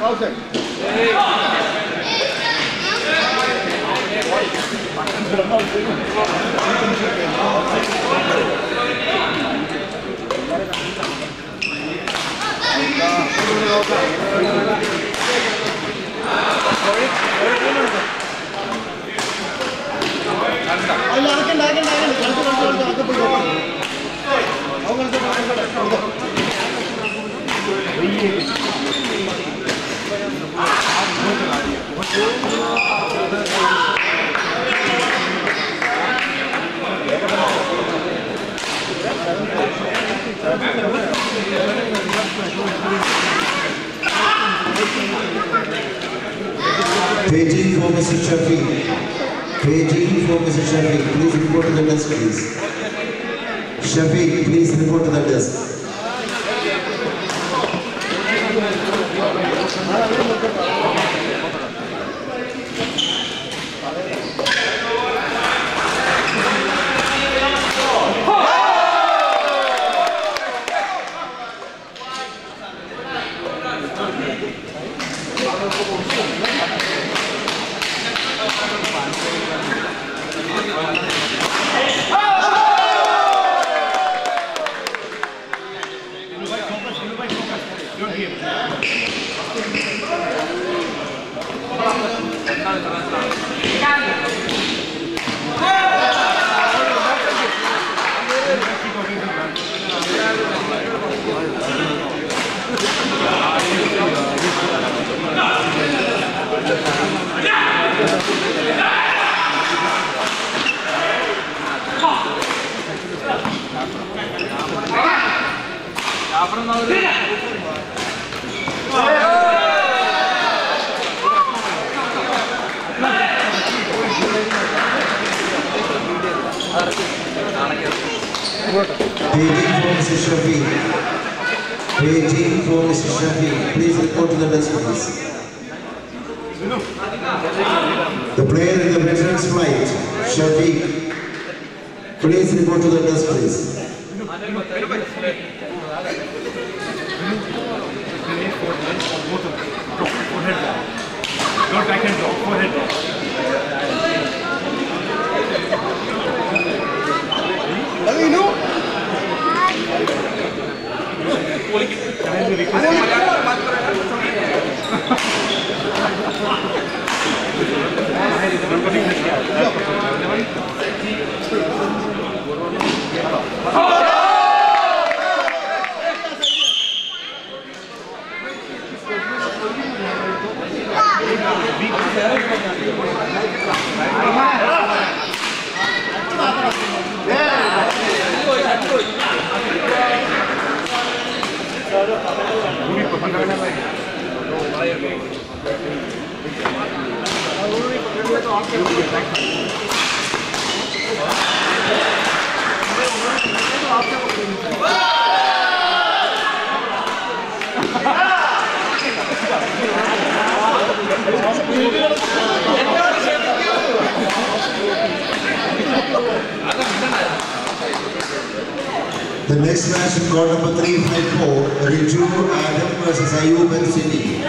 아웃셋 Sorry, sorry, sorry. ಅಲ್ಲಿ ಹಾಕೊಂಡು ಹಾಕೊಂಡು ಹಾಕೊಂಡು ಕಳಿಸು ಕಳಿಸು ಹಾಕಿ ಬಿಡ್ಬೇಕು ಅವುಗಳದ್ದು Beijing Pharmacy Trophy Paging for Mr. Shafi. Please report to the desk, please. Shafi, please report to the desk. Abre o nome dele. Paging for Mr. Shafi. Paging for Mr. Shafi. Please report to the desk, please. The player in the veterans flight, Shafiq. Please report to the desk, please. Bottom drop, forehead drop. Not backhand drop, forehead drop. Let me know. Can I request? I remember this. The next match in court number 354, Riju Adam versus Ayub and City.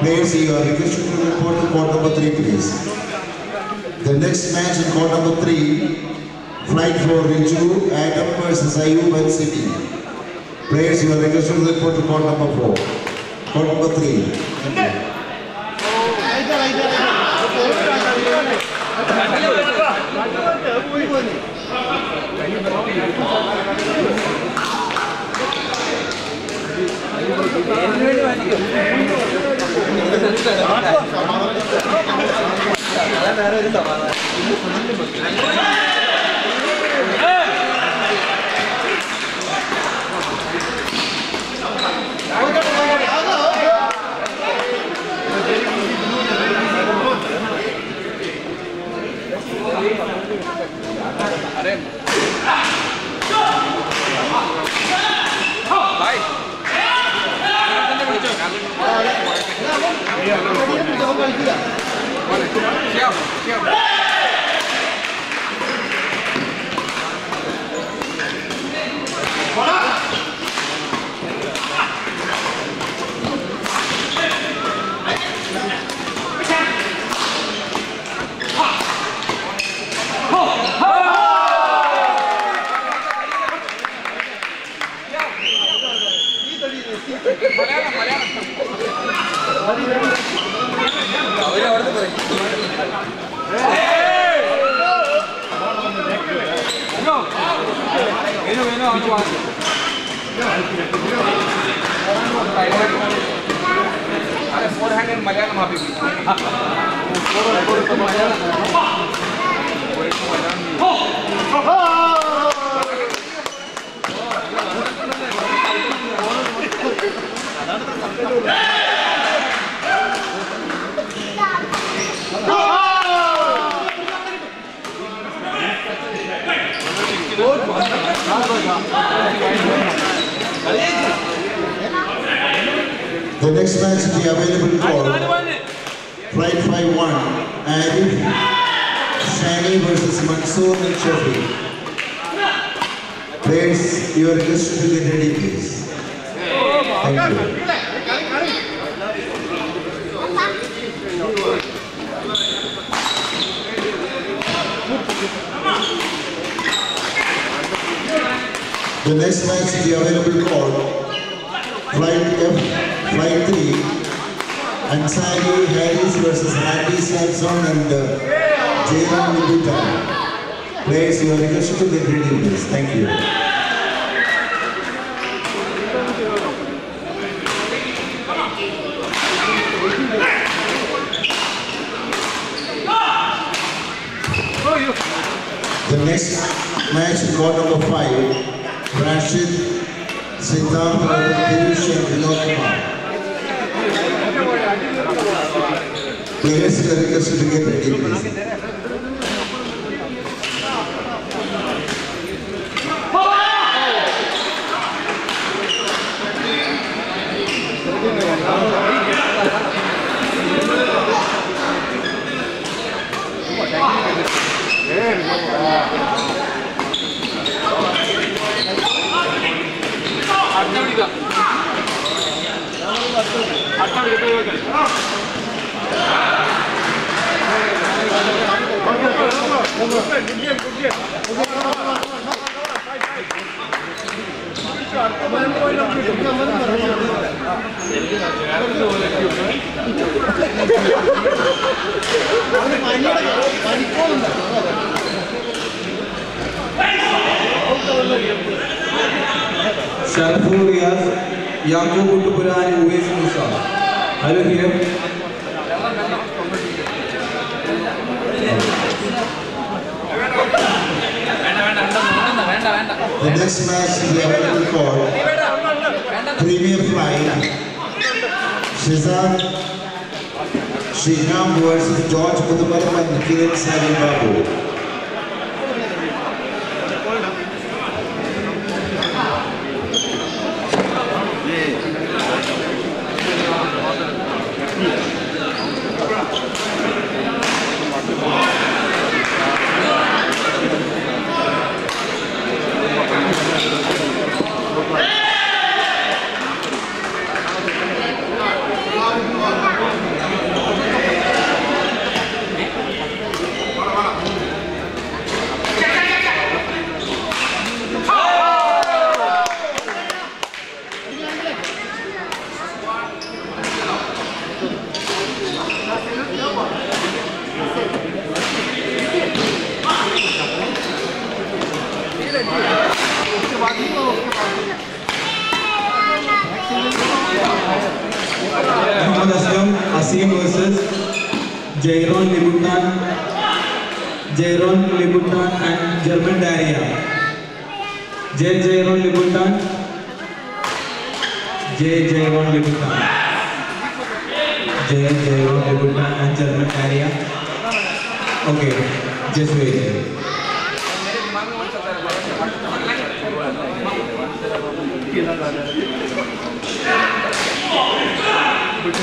Players, you are requested to report to court number 3, please. The next match in court number three, flight for Riju, Adam versus Ayub and Simi. Players, you are requested to report to court number four. Court number three. Thank you. അതാണ് വേറെ ഒരു സമാധാനം. Iya, iya. Siap, siap. Match will be available for Flight 5-1 Arif Shani versus Mansoor and Shafi. Players, you are requested to get ready please. Thank you. The next match will be available for Flight F, Flight 3, Ansari Harris versus Randy Saxon and uh, Jayram Nibuta. Players, you are to get ready please. Thank you. The next match court number five, Rashid Seydan Karagülüşen Lokma. Deve Skarı'ya sürüye belirli. యాంకో గుట్టుపుర అని ఉవేసి ముసాల్ hello here The next match is the American called Premier Flight. Shazam Sriram versus George Mudumalam and Kiran Sari Babu. Wasim versus Jairon Libutan, Jairon Libutan and German Daria. J. Jairon Libutan, J. Jairon Libutan, J. Jairon Libutan and German Daria. Okay, just wait. Thank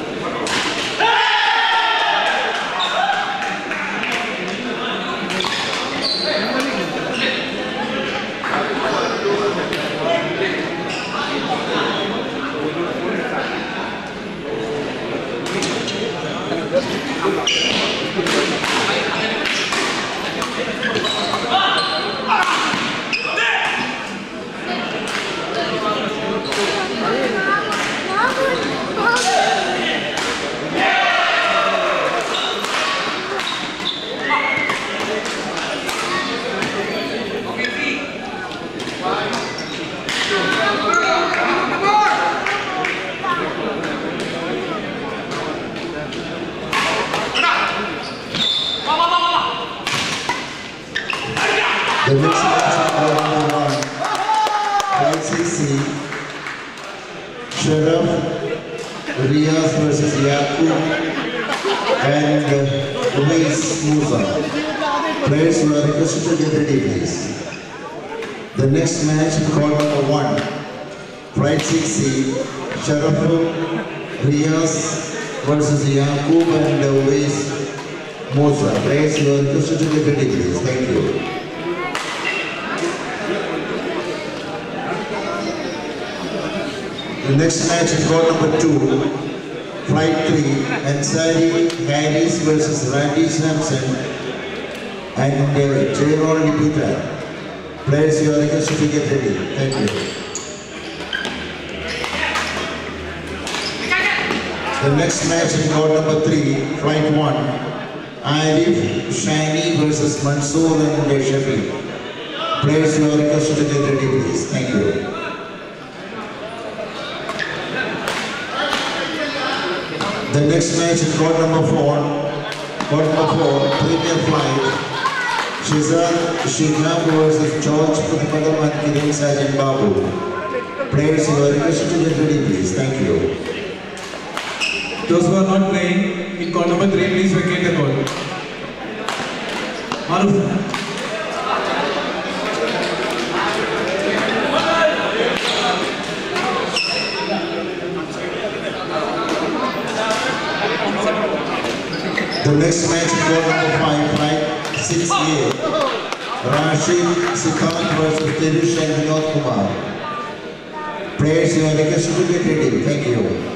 you. Players who are requested to get ready, please. The next match is called number one. Pride 6C. Sharaf Riaz versus Yaqub and Uwais Musa. Players who are requested to get ready, please. Thank you. The next match is called number two, flight three, Ansari Harris versus Randy Sampson and uh, Jairon Lipita. Players, you are requested to get ready. Thank you. The next match is called number three, flight one, Arif Shani versus Mansoor and Shafi. Players, you are requested to get ready, please. Thank you. The next match is court number four. Court number four, premier flight. Shizan Shikham versus George Puthapadam and Kiran Sajan Babu. Players, you are requested to get ready, please. Thank you. Those who are not playing in court number three, please vacate the court. Maruf. The next match is court number five, flight 6A. Rashid Sikant versus Tirish and Vinod Kumar. Players, you to get ready. Thank you.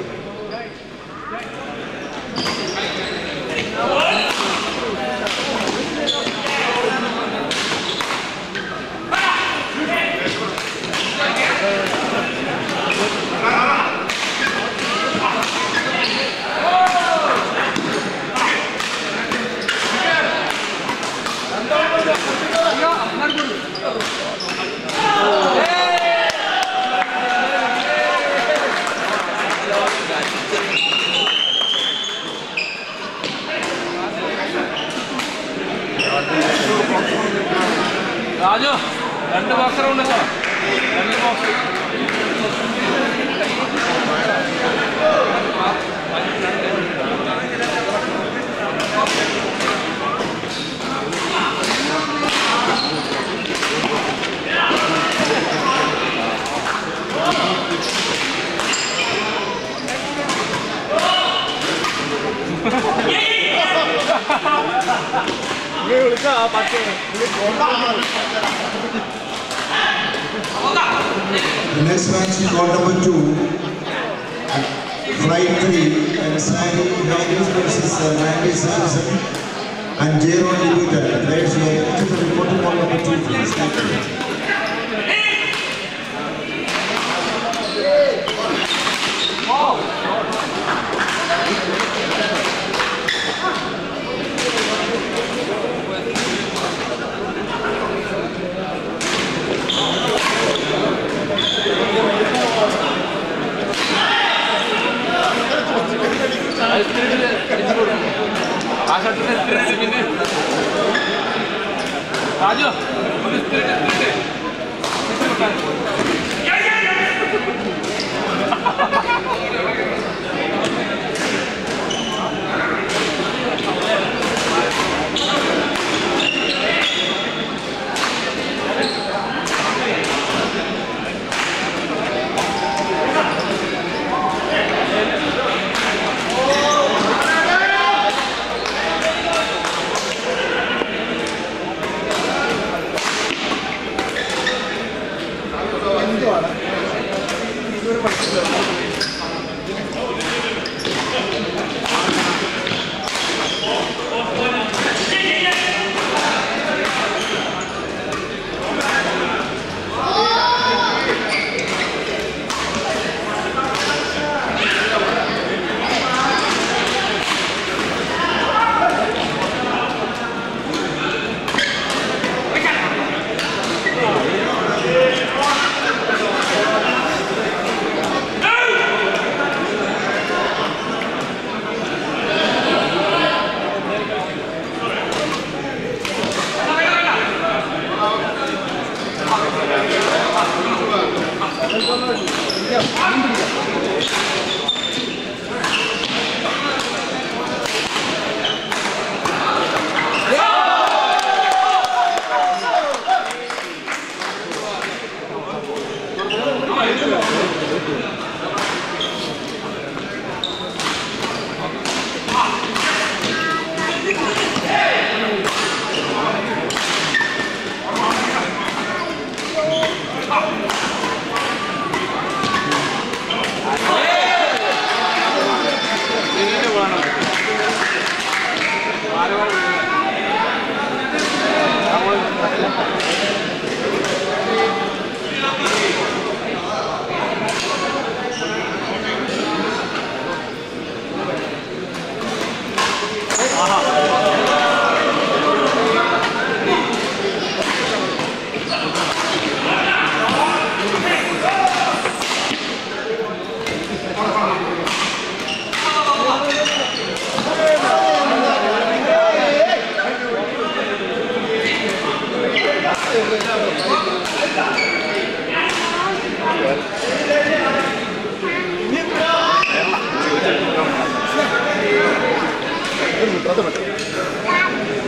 The next match is court number two. Flight three, Ansari Harris versus uh, Randy Sampson and Jaron Libutan. Players, you are requested to report to court number two, please. Thank you.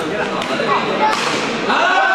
来来来来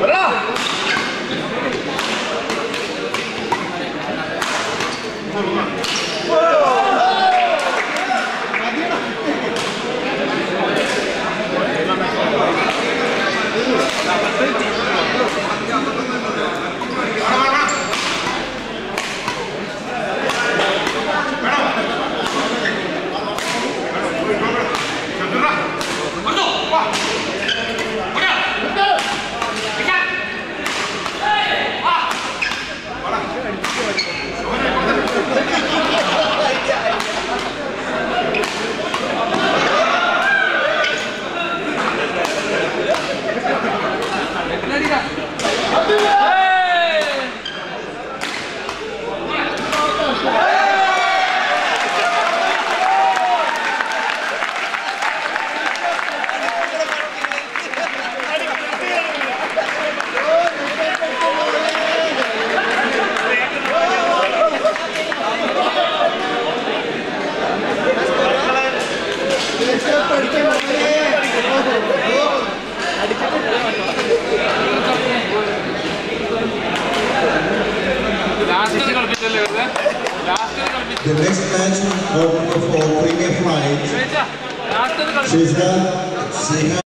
Berah!